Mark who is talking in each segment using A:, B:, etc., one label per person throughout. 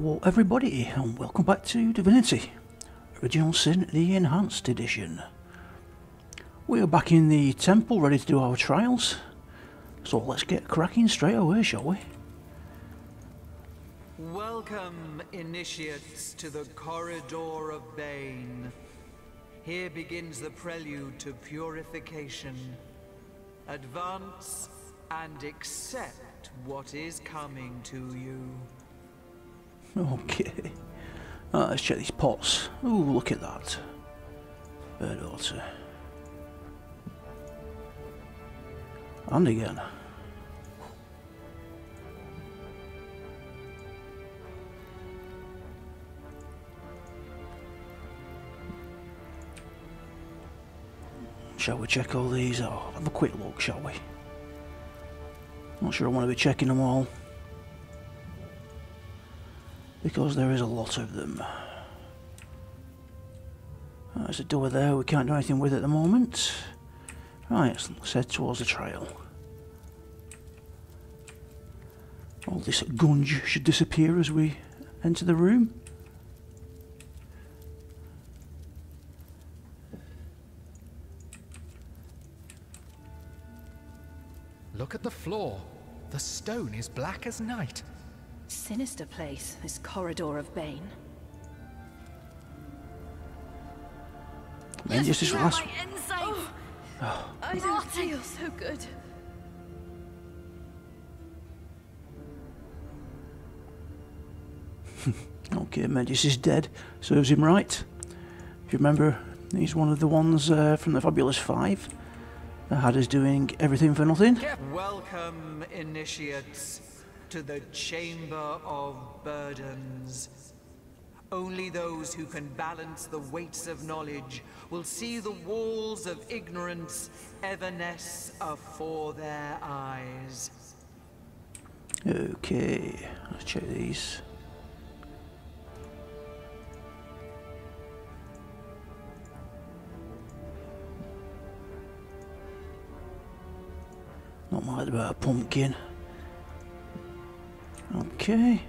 A: Hello everybody and welcome back to Divinity Original Sin the Enhanced Edition. We are back in the temple ready to do our trials. So let's get cracking straight away shall we?
B: Welcome, initiates, to the Corridor of Bane. Here begins the prelude to purification. Advance and accept what is coming to you.
A: Okay. Uh, let's check these pots. Ooh, look at that. Bird water. And again. Shall we check all these out? Have a quick look, shall we? Not sure I want to be checking them all because there is a lot of them. There's a door there, we can't do anything with at the moment. Right, head towards the trail. All this gunge should disappear as we enter the room.
C: Look at the floor. The stone is black as night.
D: Sinister place, this corridor of Bane.
A: Man, just this last.
D: Oh, I don't feel so good.
A: Okay, Medus is dead. Serves him right. If you remember, he's one of the ones uh, from the Fabulous Five that had us doing everything for nothing.
B: Welcome, initiates, to the Chamber of Burdens. Only those who can balance the weights of knowledge will see the walls of ignorance evanesce afore their eyes.
A: Okay, let's check these. Not mad about a pumpkin. Okay.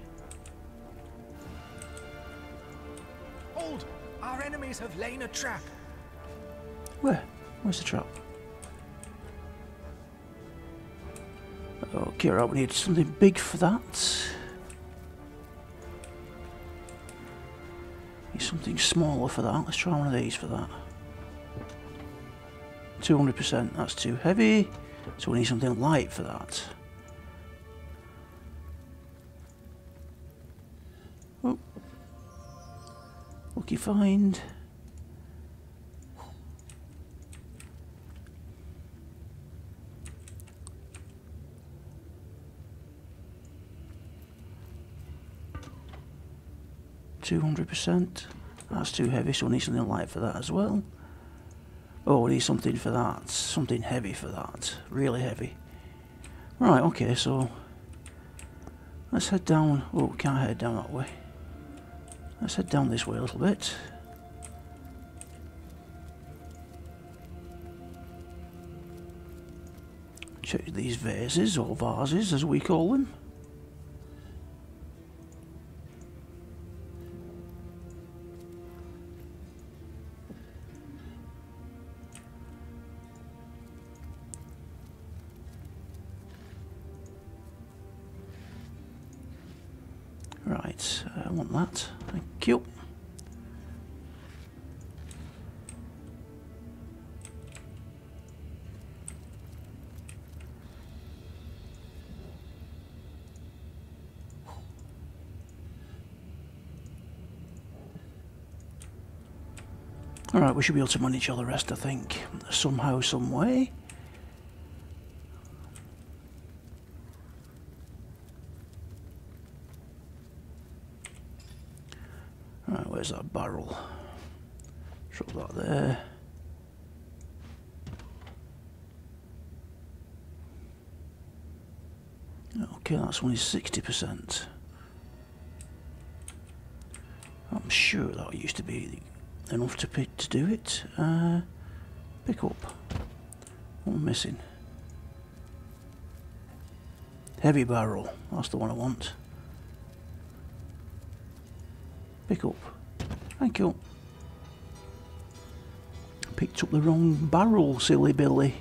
C: Hold! Our enemies have lain a trap.
A: Where? Where's the trap? Okay, right, we need something big for that. Need something smaller for that. Let's try one of these for that. 200%, that's too heavy. So we need something light for that. Find. Two hundred percent. That's too heavy, so we need something light for that as well. Oh, we need something for that. Something heavy for that. Really heavy. Right, okay, so let's head down. Oh, we can't head down that way. Let's head down this way a little bit. Check these vases, or vases as we call them. We should be able to manage all the rest, I think. Somehow, some way. Right, where's that barrel? Drop that there. Okay, that's only 60%. I'm sure that used to be enough to pick to do it. Uh, pick up. What am I missing? Heavy barrel. That's the one I want. Pick up. Thank you. Picked up the wrong barrel, silly Billy.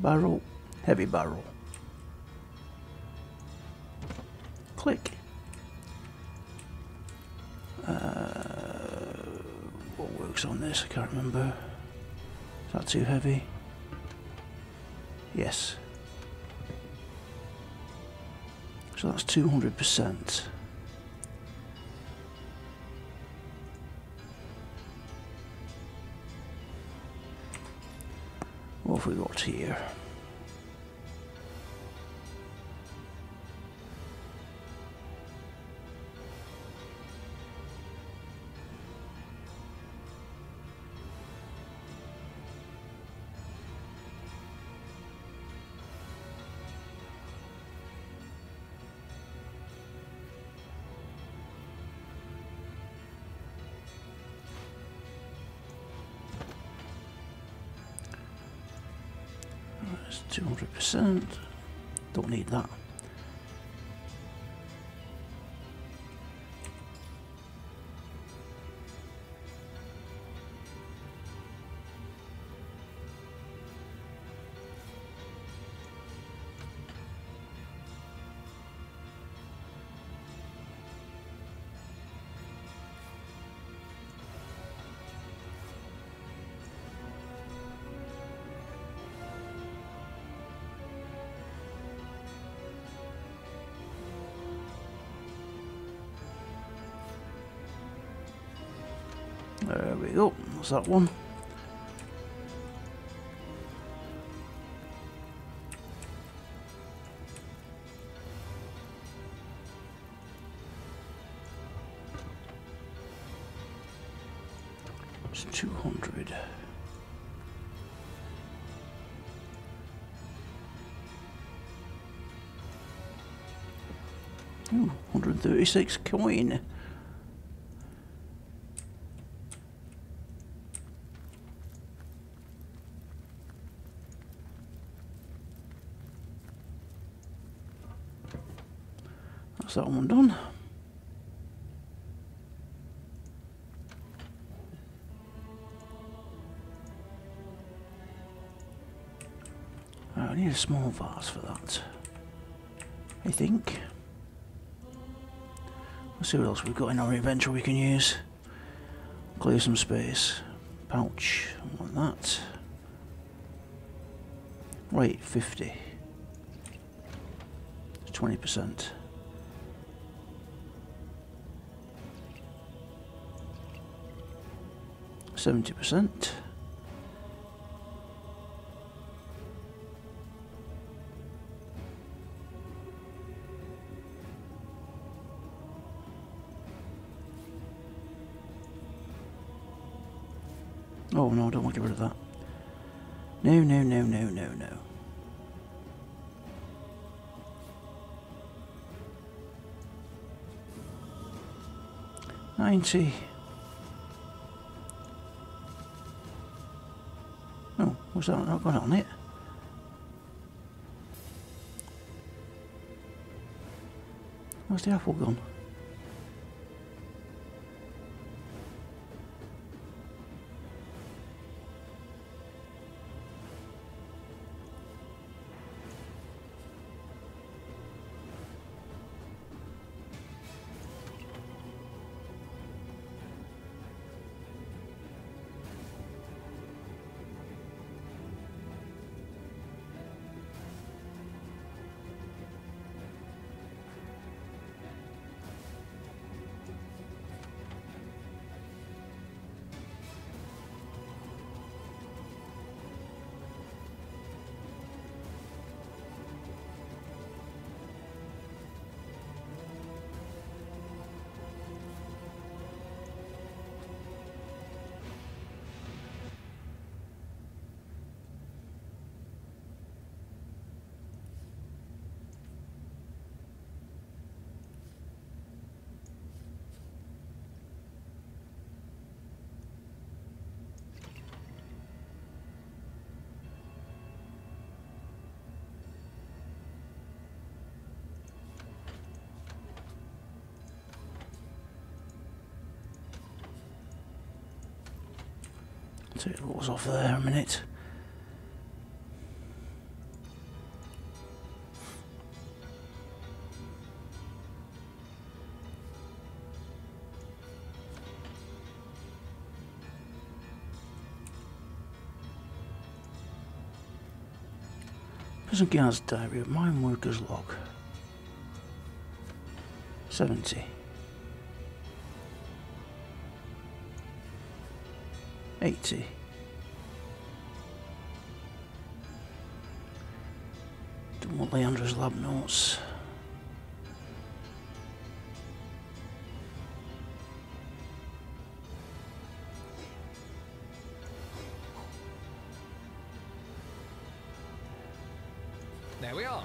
A: Barrel. Heavy barrel. Click. This? I can't remember. Is that too heavy? Yes. So that's 200%. What have we got here? 200%. Don't need that. Go. That one. It's 200. Ooh, 136 coin. That one done. I need a small vase for that. I think. Let's see what else we've got in our inventory we can use. Clear some space. Pouch, like that. Right, 50. 20%. Seventy percent. Oh no, I don't want to get rid of that. No, no, no, no, no, no. Ninety. What's that not got on it? Where's the apple gone? Take those off there a minute. Prison guard's diary, of mine worker's log. 70. 80. Don't want Leandra's lab notes.
C: There we are.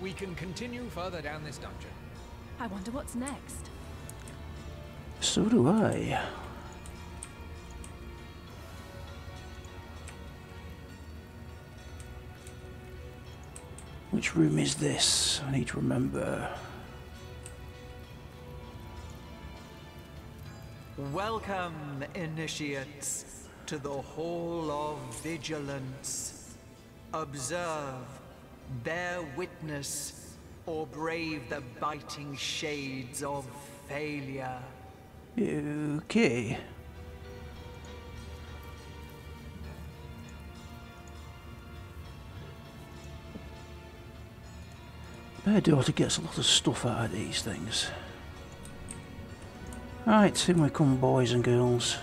C: We can continue further down this dungeon.
D: I wonder what's next.
A: So do I. Which room is this? I need to remember.
B: Welcome, initiates, to the Hall of Vigilance. Observe, bear witness, or brave the biting shades of failure.
A: Okay. Bairdotr gets a lot of stuff out of these things. Right, in we come boys and girls.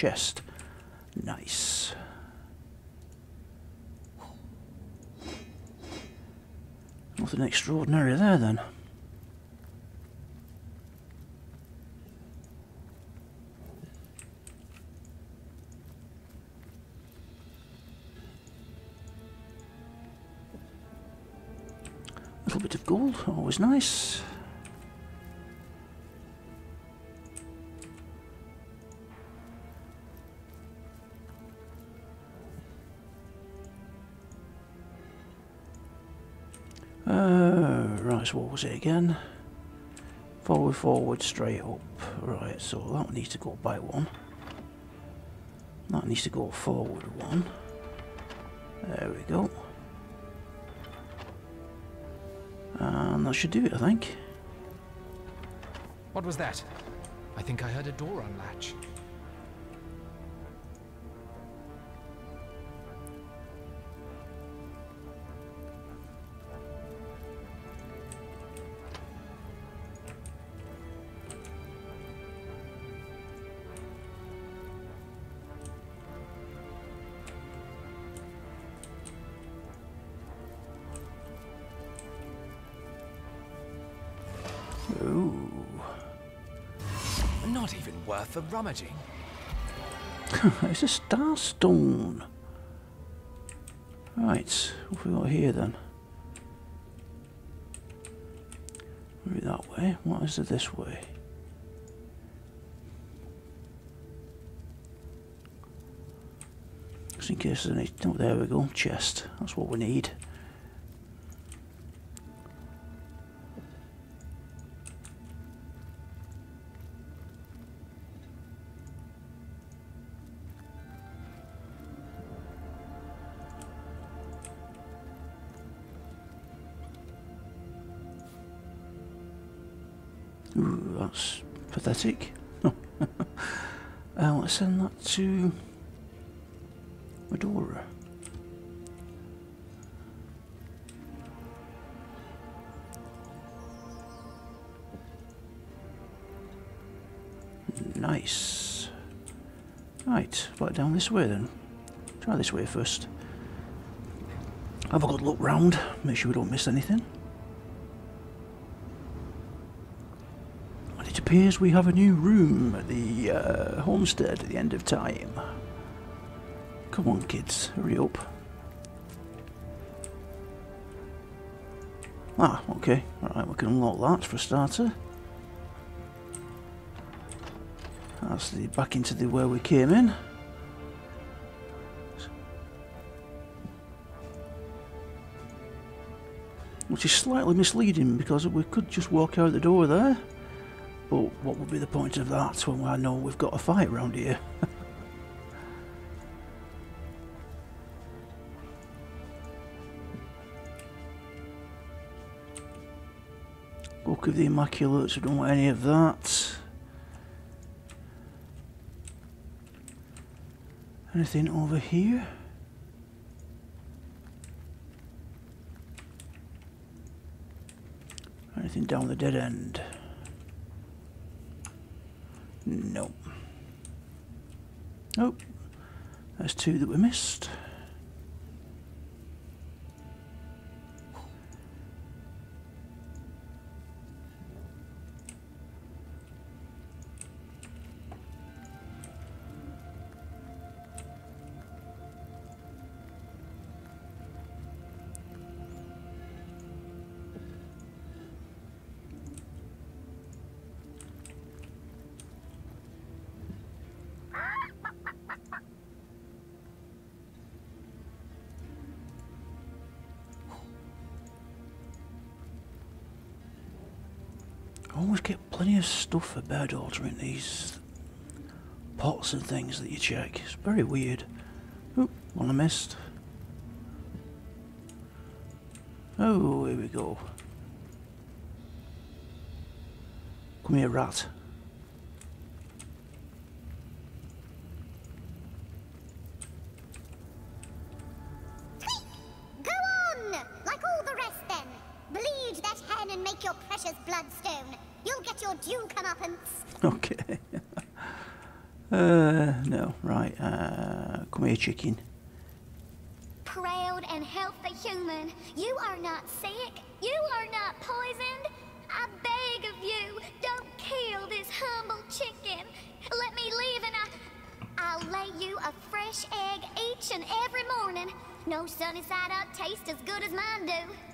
A: Chest. Nice. Nothing extraordinary there then. A little bit of gold, always nice. Right, what was it again? Forward, forward, straight up. Right, so that one needs to go by one. That needs to go forward one. There we go. And that should do it, I think.
C: What was that? I think I heard a door unlatch. Not even worth the rummaging.
A: it's a starstone. Right, what have we got here then? Maybe that way. What is it this way? Just in case there's any. Oh, there we go. Chest. That's what we need. To Madora. Nice. Right, back down this way then. Try this way first. Have a good look round, make sure we don't miss anything. Appears we have a new room at the uh, homestead at the end of time. Come on, kids, hurry up. Ah, okay. Alright, we can unlock that for a starter. That's the back into the where we came in. Which is slightly misleading because we could just walk out the door there. But what would be the point of that when I know we've got a fight around here? Book of the Immaculates, I don't want any of that. Anything over here? Anything down the dead end? No. Oh, there's two that we missed. Always get plenty of stuff altar in these pots and things that you check. It's very weird. Oop, one I missed. Oh, here we go. Come here, rat. No, right. Uh, come here, chicken.
E: Proud and healthy human, you are not sick. You are not poisoned. I beg of you, don't kill this humble chicken. Let me leave and I... I'll lay you a fresh egg each and every morning. No sunny side up taste as good as mine do.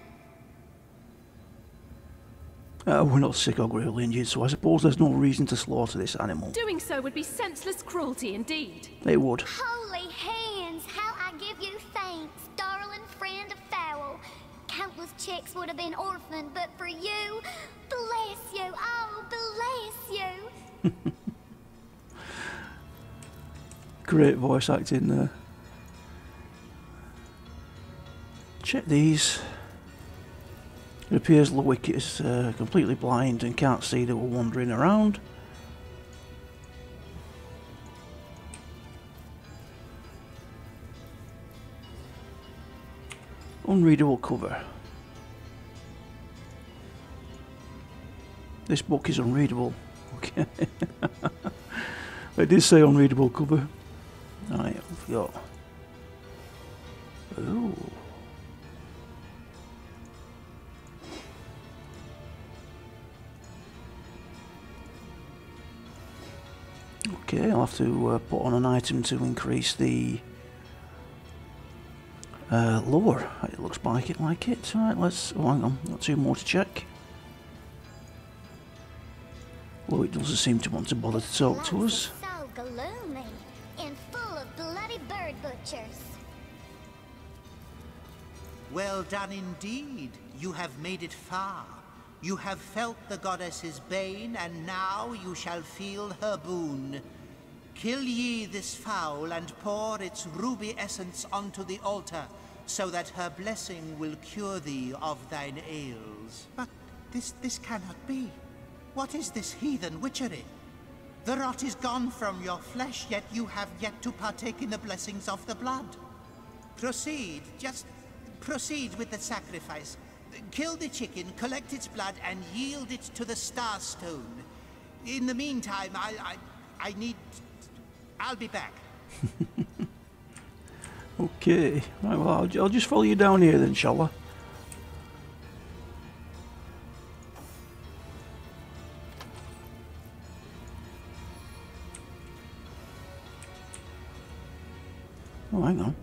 A: Uh, we're not sick or gravely injured, so I suppose there's no reason to slaughter this animal.
F: Doing so would be senseless cruelty indeed.
A: They would.
E: Holy hands, how I give you thanks, darling friend of fowl. Countless chicks would have been orphaned, but for you, bless you, oh, bless you.
A: Great voice acting there. Check these. It appears Loic is uh, completely blind and can't see that we're wandering around. Unreadable cover. This book is unreadable. Okay. it did say unreadable cover. Right, we've got. Ooh. Okay, I'll have to uh, put on an item to increase the uh, lore. It looks like it, like it. Right, let's. Oh, hang on, got two more to check. Well, it doesn't seem to want to bother to talk to us.
E: so gloomy and full of bloody bird butchers.
G: Well done indeed. You have made it far. You have felt the goddess's bane, and now you shall feel her boon. Kill ye this fowl and pour its ruby essence onto the altar, so that her blessing will cure thee of thine ails. But this this cannot be. What is this heathen witchery? The rot is gone from your flesh, yet you have yet to partake in the blessings of the blood. Proceed, just proceed with the sacrifice. Kill the chicken, collect its blood, and yield it to the Star Stone. In the meantime, I, I, I need. I'll be back.
A: okay. Right, well, I'll, I'll, just follow you down here then, shall I? Oh, hang on.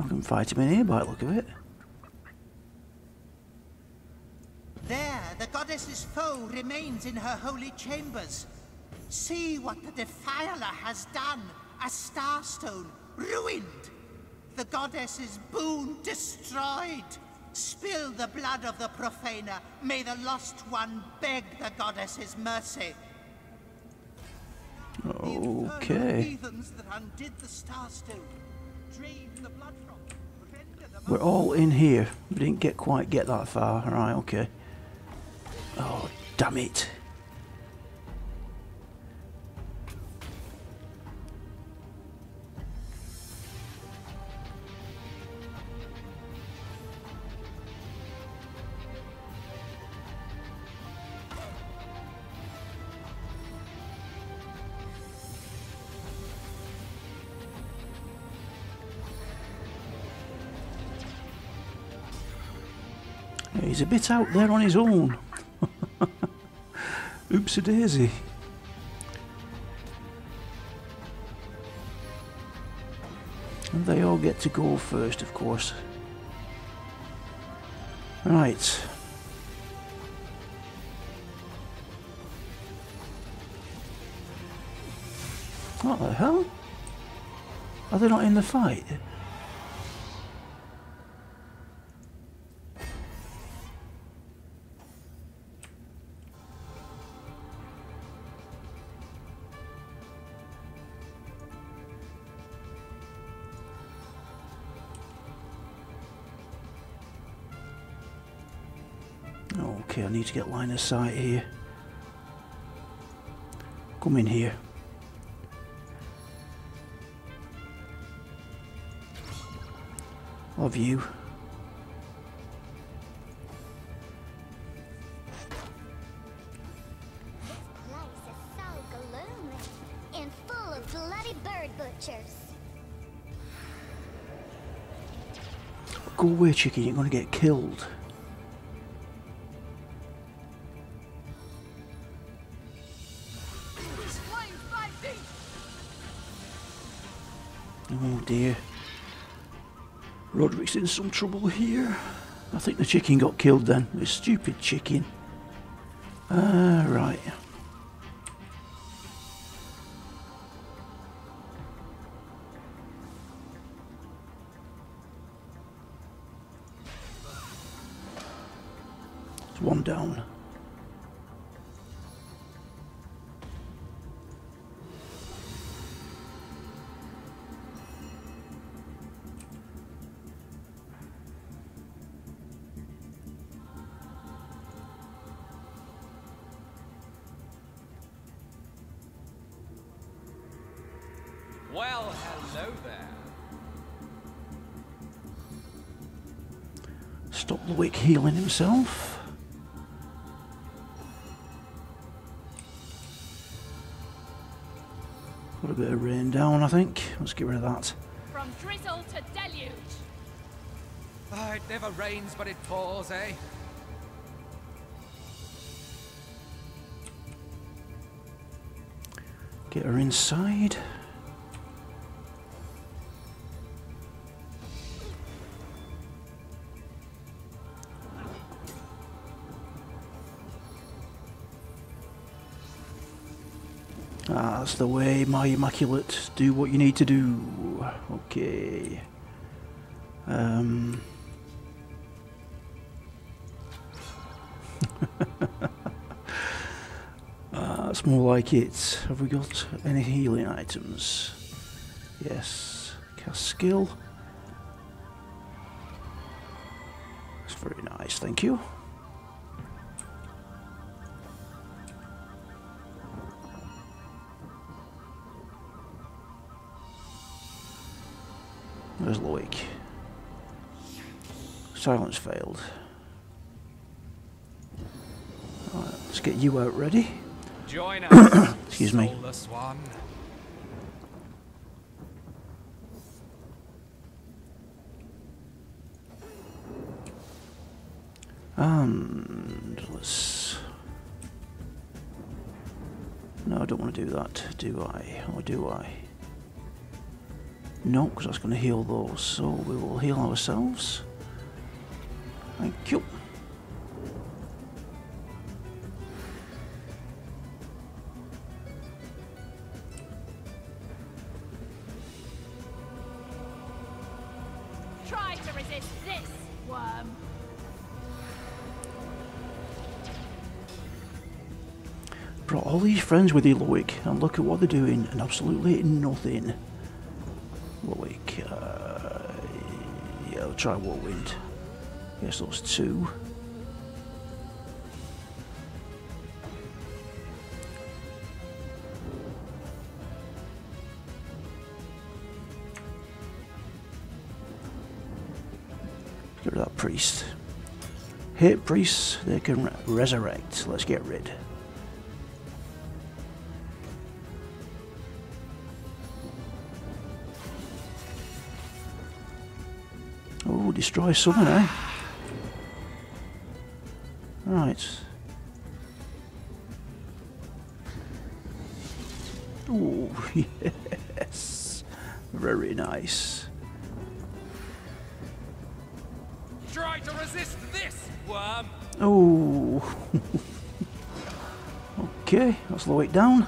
A: I can fight him in here by the look of it.
G: There, the goddess's foe remains in her holy chambers. See what the Defiler has done. A starstone, ruined. The goddess's boon destroyed. Spill the blood of the profaner. May the lost one beg the goddess's mercy.
A: Okay.
G: heathens that undid the starstone, drained the blood from, rendered the
A: We're all in here. We didn't get quite get that far. Right, okay. Oh, damn it. He's a bit out there on his own. Oops a daisy. And they all get to go first, of course. Right. What the hell? Are they not in the fight? Get line of sight here. Come in here. Of you. Go away, chicken, you're gonna get killed. Oh dear. Roderick's in some trouble here. I think the chicken got killed then. The stupid chicken. Ah, right. Healing himself. Got a bit of rain down, I think. Let's get rid of that.
F: From drizzle to deluge.
C: Ah, it never rains, but it pours, eh?
A: Get her inside. That's the way, my immaculate. Do what you need to do. Okay. Um. Ah, That's more like it. Have we got any healing items? Yes. Cast skill. That's very nice, thank you. Where's Loic? Silence failed. Alright, let's get you out ready.
C: Join us.
A: Excuse me.
C: One.
A: And let's. No, I don't want to do that, do I? Or do I? No, because that's going to heal those. So we will heal ourselves. Thank you.
F: Try to resist this, worm.
A: Brought all these friends with you, Loic, and look at what they're doing, and absolutely nothing. Loic, uh, yeah, I'll try Whirlwind. Yes, those two. Get rid of that priest. Hate priests, they can re- resurrect. Let's get rid. Destroy summon, eh? Right. Oh, yes. Very nice.
H: Try to resist this, worm.
A: Oh. okay, let's slow it down.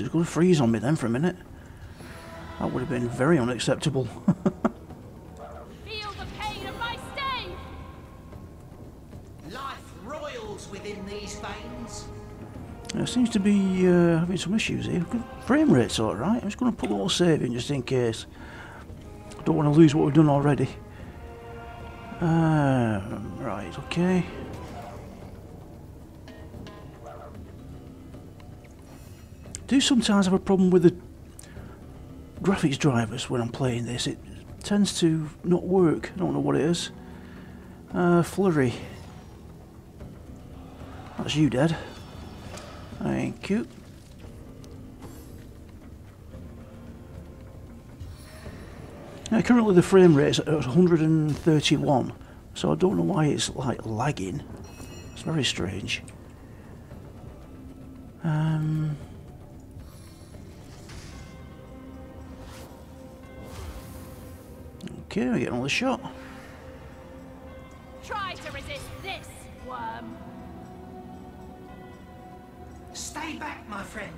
F: I
A: thought he was going to freeze on me then for a minute. That would have been very unacceptable.
F: Feel the pain of my stave.
G: Life royals within these veins.
A: There seems to be uh, having some issues here. Good Frame rate's alright. I'm just going to put a little save in just in case. I don't want to lose what we've done already. Um, right, okay. Do sometimes have a problem with the graphics drivers when I'm playing this. It tends to not work. I don't know what it is. Uh, flurry. That's you, Dad. Thank you. Now, currently the frame rate is at 131, so I don't know why it's like lagging. It's very strange. Um, okay, we get another shot.
F: Try to resist this, worm.
G: Stay back, my friend.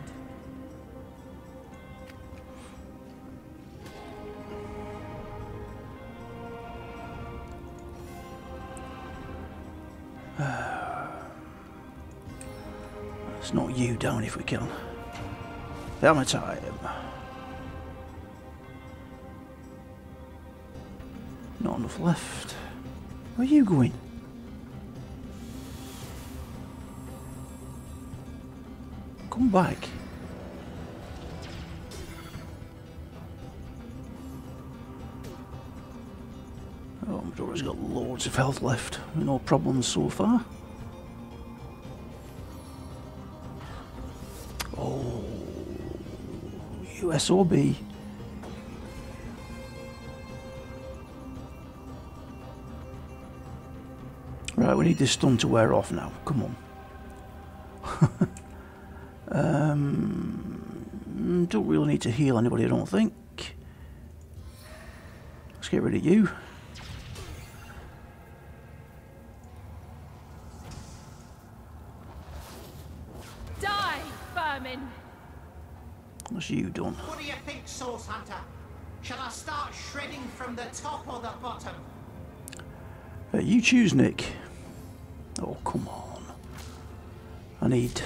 A: Let's knock you down if we can. Hammer time. Left. Where are you going? Come back. Oh, Madora's got loads of health left. No problems so far. Oh, USOB. Right, we need this stun to wear off now. Come on. um, don't really need to heal anybody, I don't think. Let's get rid of you.
F: Die, vermin.
A: What's you done?
G: What do you think, Source Hunter? Shall I start shredding from the top or the bottom?
A: Uh, you choose, Nick. Need...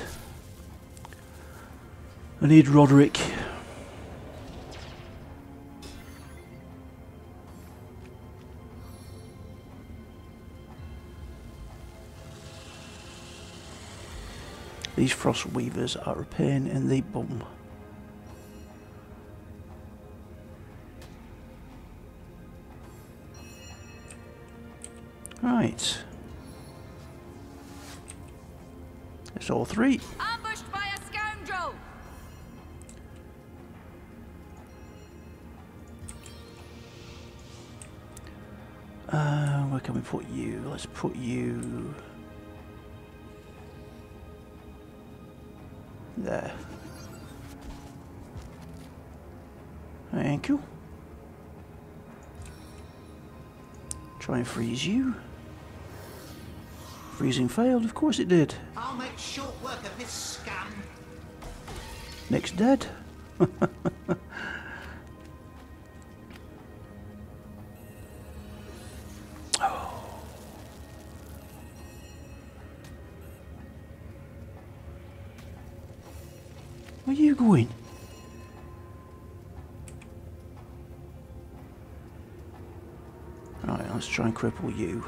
A: I need Roderick. These frost weavers are a pain in the bum. Right. It's all three.
F: Ambushed by a scoundrel!
A: Uh, where can we put you? Let's put you there. Thank you. Try and freeze you. Freezing failed, of course it did.
G: Work of this scam.
A: Next dead. Where are you going? Alright, let's try and cripple you.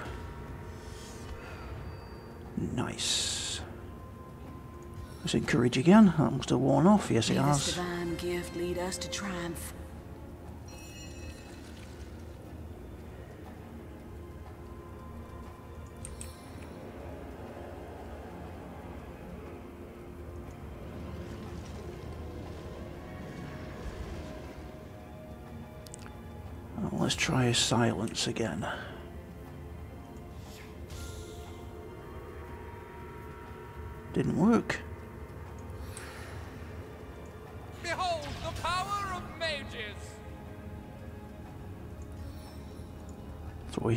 A: Nice. Let's encourage again. That must have worn off. Yes, it
I: May
A: has.
I: divine gift lead us to triumph.
A: Well, let's try a silence again. Didn't work.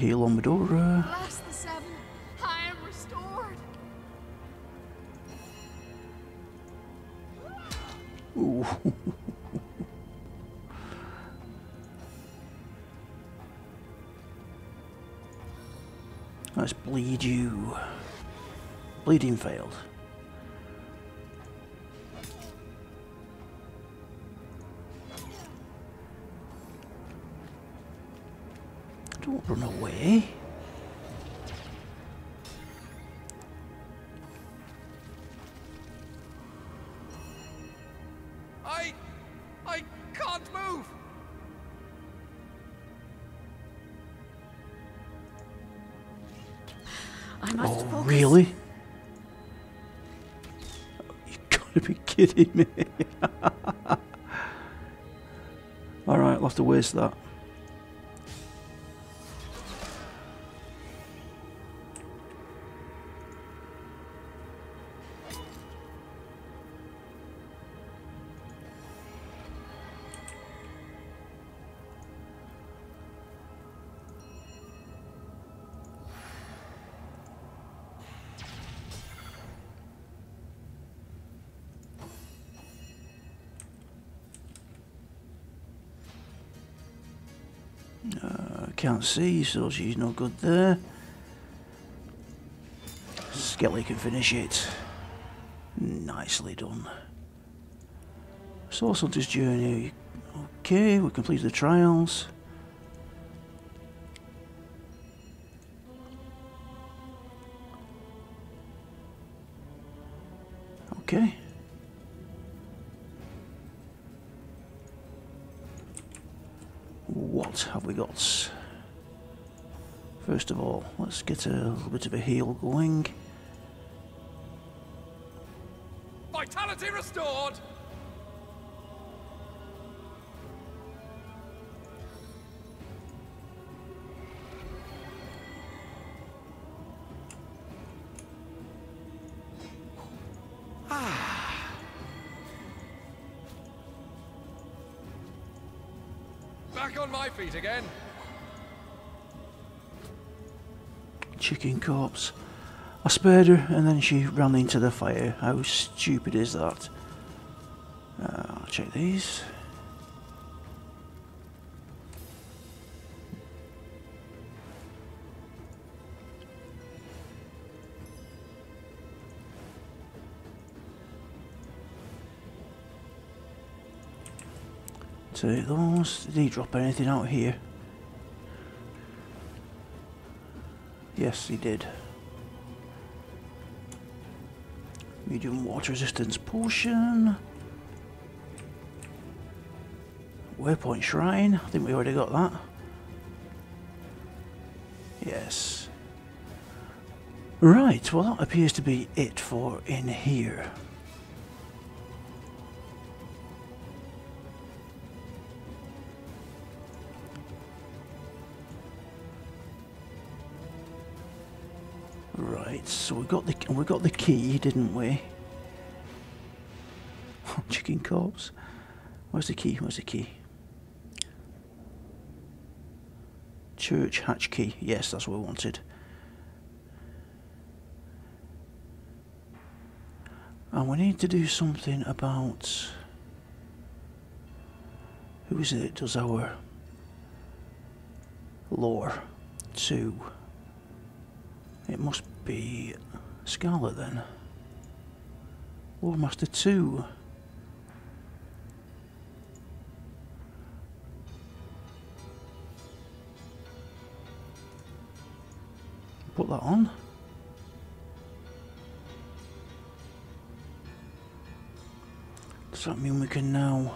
A: Heal on Madora.
F: Uh, Bless the seven. I am restored.
A: Ooh. Let's bleed you. Bleeding failed. Don't run away.
H: I... I can't move!
I: I must
A: Oh,
I: focus.
A: really? You gotta be kidding me. Alright, I'll have to waste that. Can't see, so she's no good there. Skelly can finish it. Nicely done. Source Hunter's Journey. Okay, we complete the trials. First of all, let's get a little bit of a heal going.
H: Vitality restored! Ah. Back on my feet again.
A: Chicken corpse. I spared her and then she ran into the fire. How stupid is that? Uh, I'll check these. Take those. Did he drop anything out here? Yes, he did. Medium water resistance potion. Waypoint shrine. I think we already got that. Yes. Right, well that appears to be it for in here. So we got the we got the key, didn't we? Chicken corpse. Where's the key? Where's the key? Church hatch key. Yes, that's what we wanted. And we need to do something about who is it that does our lore to it must be Scarlet then. Loremaster 2. Put that on. Does that mean we can now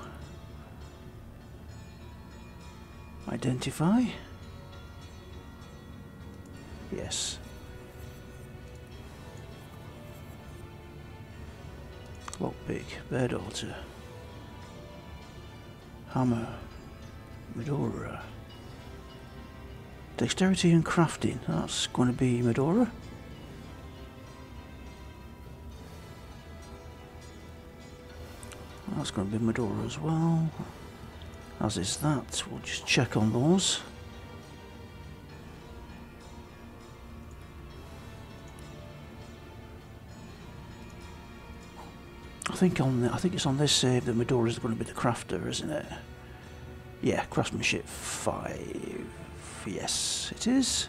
A: identify? Yes. Lockpick, Bairdotr, Hammer, Madora. Dexterity and crafting, that's going to be Madora. That's going to be Madora as well. As is that, we'll just check on those. I think on the, I think it's on this save that Madora is going to be the crafter, isn't it? Yeah, craftsmanship five. Yes, it is.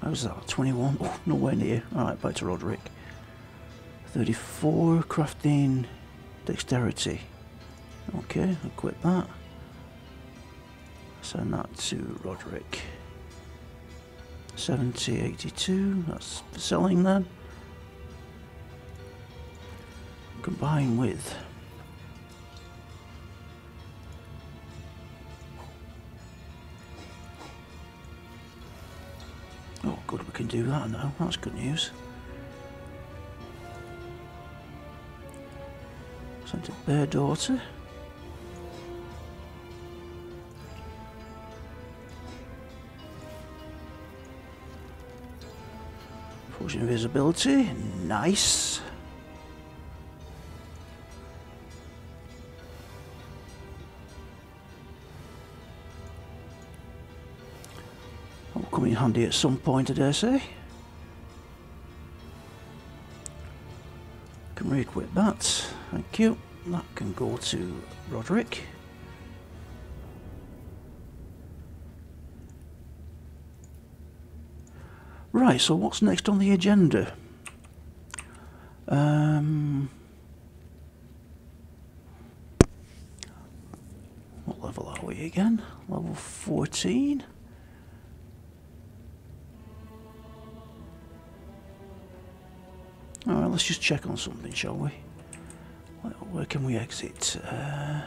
A: How's that? 21? Oh, nowhere near. Alright, back to Roderick. 34, crafting, dexterity. Okay, equip that. Send that to Roderick. 70, 82, that's selling then. Combine with Oh good, we can do that now. That's good news. Sent to Bairdotr. Force invisibility. Nice. Come in handy at some point, I dare say. Can re-equip that. Thank you. That can go to Roderick. Right, so what's next on the agenda? Um, what level are we again? Level 14? Let's just check on something, shall we? Where, can we exit? Uh,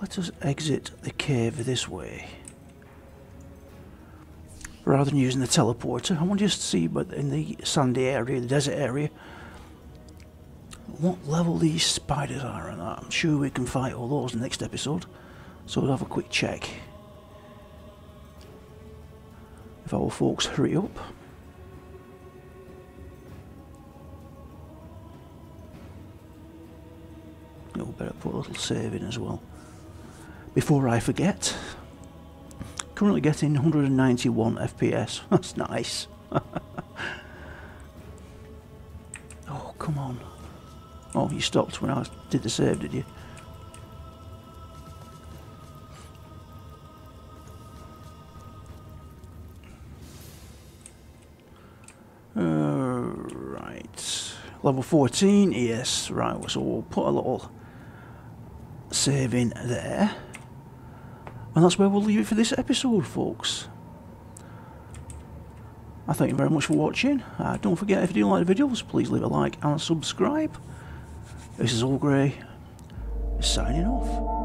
A: let us exit the cave this way. Rather than using the teleporter, I want to just see but in the sandy area, the desert area, what level these spiders are and I'm sure we can fight all those in the next episode. So we'll have a quick check. If our folks hurry up. Oh, better put a little save in as well. Before I forget. Currently getting 191 FPS. That's nice. oh, come on. Oh, you stopped when I did the save, did you? Level 14, yes. Right, so we'll put a little save in there. And that's where we'll leave it for this episode, folks. I thank you very much for watching. Uh, don't forget, if you do like the videos, please leave a like and subscribe. This is Olgrey, signing off.